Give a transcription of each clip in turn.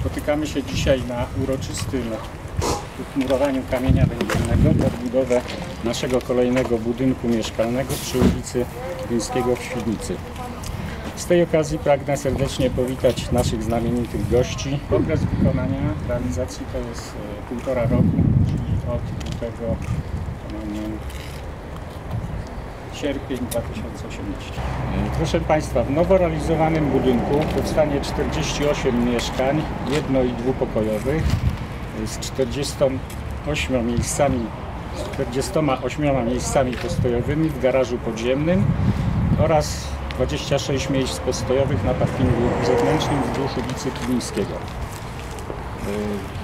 Spotykamy się dzisiaj na uroczystym uchmurowaniu kamienia węgielnego pod budowę naszego kolejnego budynku mieszkalnego przy ulicy Gdyńskiego w Świdnicy. Z tej okazji pragnę serdecznie powitać naszych znamienitych gości. Okres wykonania realizacji to jest e, półtora roku, czyli od lutego sierpień 2018. Proszę Państwa, w nowo realizowanym budynku powstanie 48 mieszkań jedno- i dwupokojowych z 48 miejscami, z 48 miejscami postojowymi w garażu podziemnym oraz 26 miejsc postojowych na parkingu zewnętrznym wzdłuż ulicy Kilińskiego.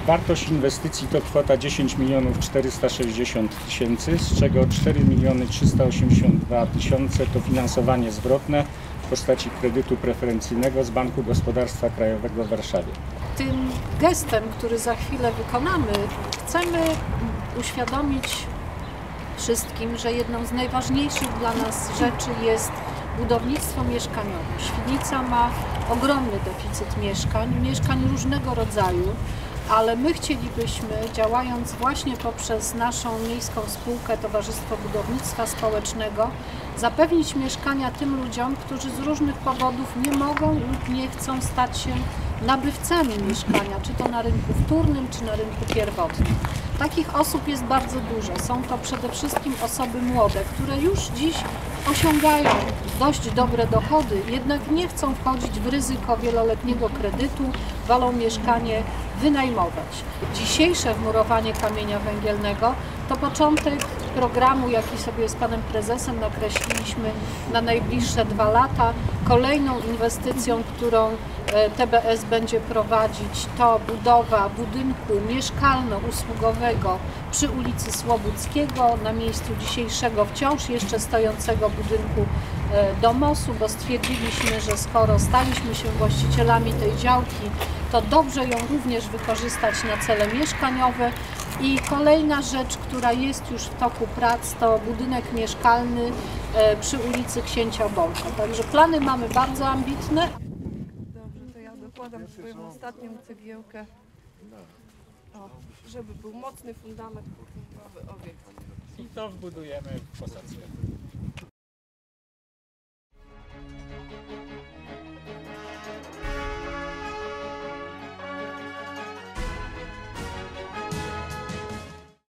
Wartość inwestycji to kwota 10 milionów 460 tysięcy, z czego 4 miliony 382 tysiące to finansowanie zwrotne w postaci kredytu preferencyjnego z Banku Gospodarstwa Krajowego w Warszawie. Tym gestem, który za chwilę wykonamy, chcemy uświadomić wszystkim, że jedną z najważniejszych dla nas rzeczy jest budownictwo mieszkaniowe. Świdnica ma ogromny deficyt mieszkań, mieszkań różnego rodzaju, ale my chcielibyśmy, działając właśnie poprzez naszą miejską spółkę Towarzystwo Budownictwa Społecznego, zapewnić mieszkania tym ludziom, którzy z różnych powodów nie mogą lub nie chcą stać się nabywcami mieszkania, czy to na rynku wtórnym, czy na rynku pierwotnym. Takich osób jest bardzo dużo. Są to przede wszystkim osoby młode, które już dziś osiągają dość dobre dochody, jednak nie chcą wchodzić w ryzyko wieloletniego kredytu, wolą mieszkanie wynajmować. Dzisiejsze wmurowanie kamienia węgielnego to początek programu, jaki sobie z panem prezesem nakreśliliśmy na najbliższe dwa lata. Kolejną inwestycją, którą e, TBS będzie prowadzić, to budowa budynku mieszkalno-usługowego przy ulicy Słobuckiego, na miejscu dzisiejszego wciąż jeszcze stojącego budynku e, domosu, bo stwierdziliśmy, że skoro staliśmy się właścicielami tej działki, to dobrze ją również wykorzystać na cele mieszkaniowe. I kolejna rzecz, która jest już w toku prac, to budynek mieszkalny e, przy ulicy Księcia Bolka. Także plany mamy bardzo ambitne. Dobrze, to ja dokładam swoją ostatnią cegiełkę, o, żeby był mocny fundament, nowy obiekt. I to wbudujemy w posadzkę.